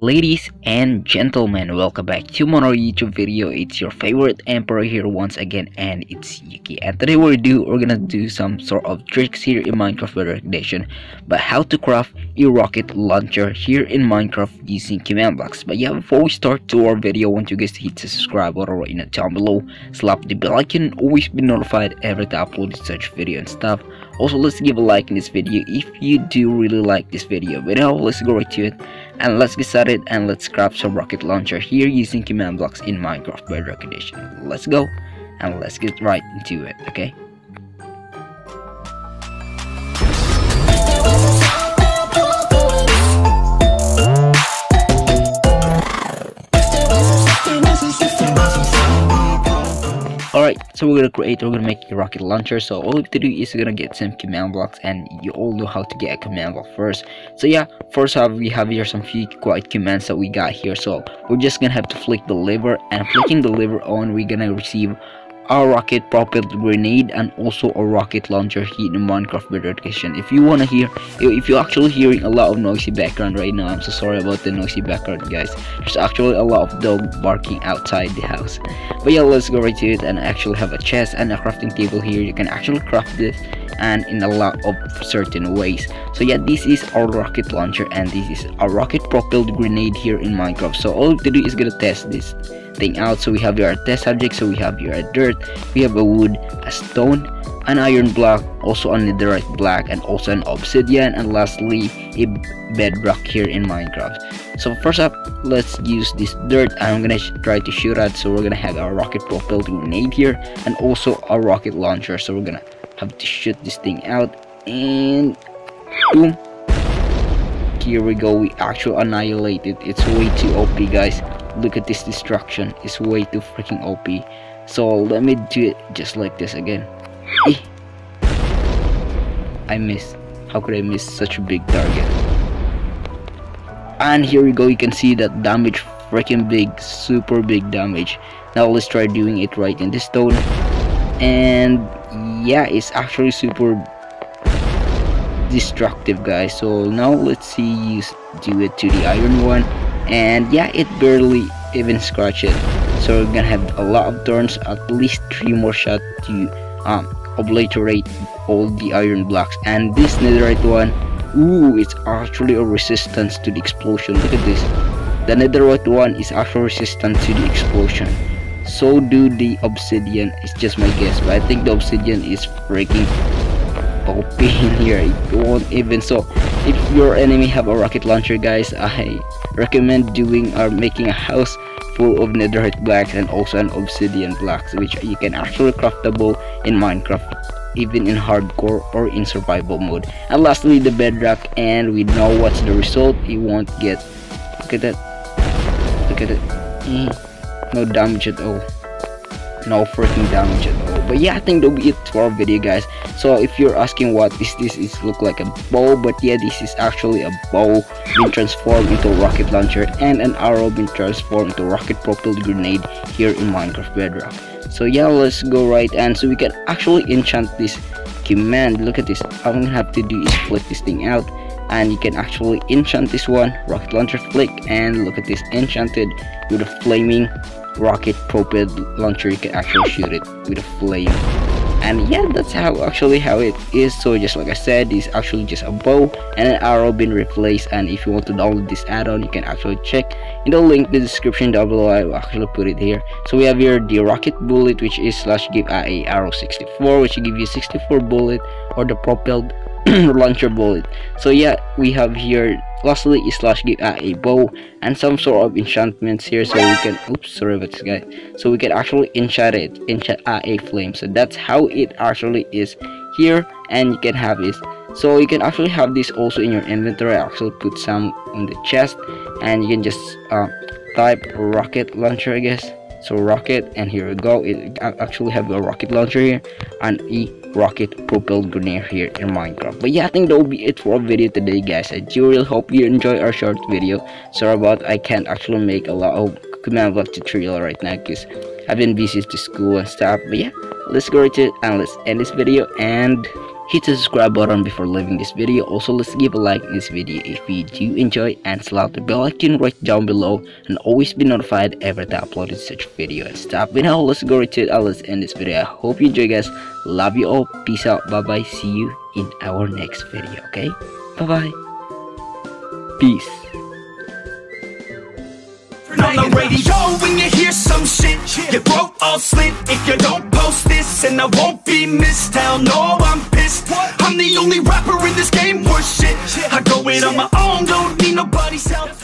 Ladies and gentlemen, welcome back to another YouTube video. It's your favorite emperor here once again and it's Yuuki. And today we're do we're gonna do some sort of tricks here in Minecraft Bedrock Edition but how to craft a rocket launcher here in Minecraft using command blocks. But yeah, before we start to our video, I want you guys to hit the subscribe button right in the down below, slap the bell icon, always be notified every time I upload such video and stuff. Also, let's give a like in this video if you do really like this video. But now, let's go right to it and let's get started and let's craft some rocket launcher here using command blocks in Minecraft Bedrock Edition. Let's go and let's get right into it, okay? So we're gonna create, we're gonna make a rocket launcher. So all we have to do is we're gonna get some command blocks and you all know how to get a command block first. So yeah, first off, we have here some few quiet commands that we got here. So we're just gonna have to flick the lever and flicking the lever on, we're gonna receive a rocket propelled grenade and also a rocket launcher here in Minecraft Bedrock Edition. If you wanna hear, if you're actually hearing a lot of noisy background right now, I'm so sorry about the noisy background, guys. There's actually a lot of dog barking outside the house. But yeah, let's go right to it and actually have a chest and a crafting table here. You can actually craft this and in a lot of certain ways so yeah this is our rocket launcher and this is a rocket propelled grenade here in minecraft so all we to do is gonna test this out. So we have here our test subject so we have a dirt. We have a wood a stone an iron block also a netherite black and also an obsidian and lastly a bedrock here in minecraft. So first up let's use this dirt. I'm gonna try to shoot at so we're gonna have our rocket propelled grenade here and also a rocket launcher. So we're gonna have to shoot this thing out and boom. Here we go. We actually annihilated. It. it's way too op guys look at this destruction. It's way too freaking op so let me do it just like this again. I missed. How could i miss such a big target? And here we go. You can see that damage freaking big super big damage. Now let's try doing it right in this stone. And yeah it's actually super destructive guys. So now let's see you do it to the iron one and yeah it barely even scratch it so we're gonna have a lot of turns at least three more shots to um obliterate all the iron blocks. And this netherite one ooh it's actually a resistance to the explosion. Look at this. The netherite one is actually resistant to the explosion. So do the obsidian. It's just my guess but i think the obsidian is freaking in here. It won't even so if your enemy have a rocket launcher guys i recommend doing or making a house full of netherite blocks and also an obsidian blocks which you can actually craftable in minecraft even in hardcore or in survival mode. And lastly the bedrock and we know what's the result. You won't get look at that look at it mm no damage at all no freaking damage at all. But yeah i think that'll be it for our video guys. So if you're asking what is this it look like a bow but yeah this is actually a bow being transformed into a rocket launcher and an arrow being transformed into a rocket propelled grenade here in minecraft bedrock. So yeah let's go right and so we can actually enchant this command. Look at this. All i'm gonna have to do is flick this thing out and you can actually enchant this one rocket launcher flick and look at this enchanted with a flaming rocket propelled launcher. You can actually shoot it with a flame. And yeah that's how actually how it is. So just like i said it's actually just a bow and an arrow being replaced. And if you want to download this add-on you can actually check in the link in the description down below. I will actually put it here. So we have here the rocket bullet which is slash give a arrow 64 which give you 64 bullet or the propelled launcher bullet so yeah we have here lastly is slash give a bow and some sort of enchantments here so we can oops sorry about this guy so we can actually enchant it enchant a flame. So that's how it actually is here and you can have this. So you can actually have this also in your inventory. I actually put some on the chest and you can just uh, type rocket launcher I guess so rocket and here we go. It actually have a rocket launcher here and a rocket propelled grenade here in minecraft. But yeah i think that will be it for our video today guys. I do really hope you enjoy our short video. Sorry about i can't actually make a lot of command block tutorial right now because i've been busy to school and stuff. But yeah let's go to it and let's end this video and hit the subscribe button before leaving this video. Also let's give a like in this video if you do enjoy and slap the bell icon right down below and always be notified every time I upload such video and stuff. But now let's go right to it uh, let's end this video. I hope you enjoy guys. Love you all. Peace out. Bye bye see you in our next video okay? Bye bye peace. On the radio when you hear some shit Your throat all slit if you don't post this And I won't be missed, hell no, I go it on my own, don't need nobody's help